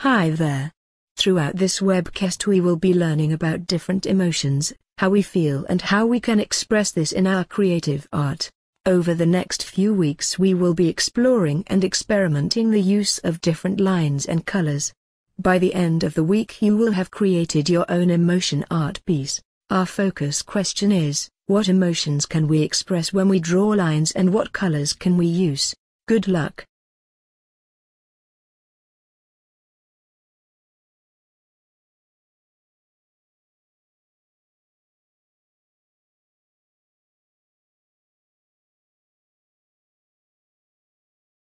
Hi there. Throughout this webquest we will be learning about different emotions, how we feel and how we can express this in our creative art. Over the next few weeks we will be exploring and experimenting the use of different lines and colors. By the end of the week you will have created your own emotion art piece. Our focus question is, what emotions can we express when we draw lines and what colors can we use? Good luck!